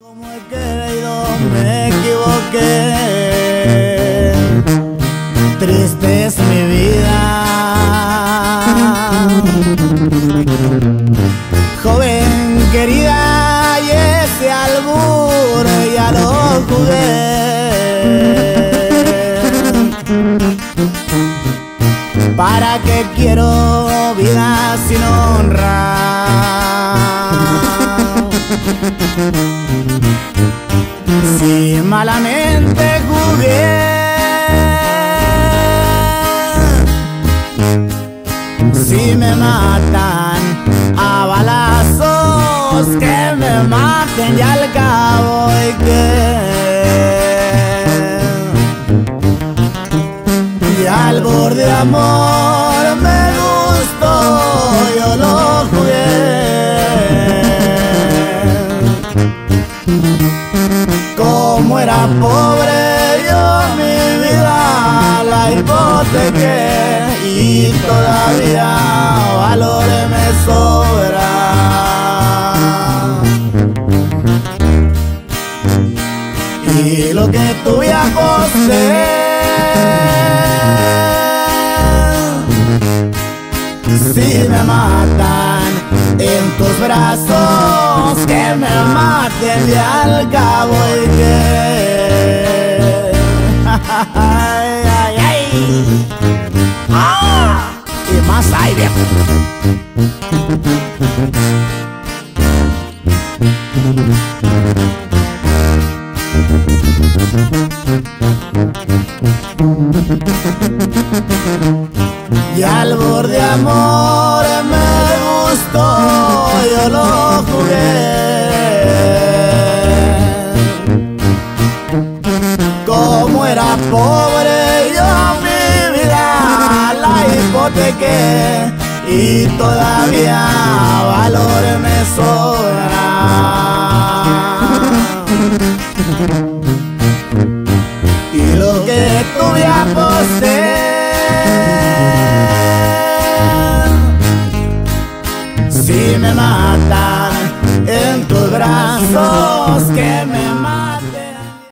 Como he querido, me equivoqué. Triste es mi vida. Joven querida, y ese albur ya lo jugué. ¿Para qué quiero vida sin honra? Malamente jugué Si me matan a balazos Que me maten y al cabo y que Y al borde de amor me gustó Yo lo pobre yo mi vida la hipotequé y todavía valor me sobra. Y lo que tuve a poseer, si me matan en tus brazos, que me maten y al cabo y que. Ay, ay, ay. ¡Ah! Y más viejo. Y al borde amor me gustó, yo lo jugué. Pobre yo mi vida la hipotequé y todavía valor me sobra. Y lo que tuve a poseer Si me matan en tus brazos que me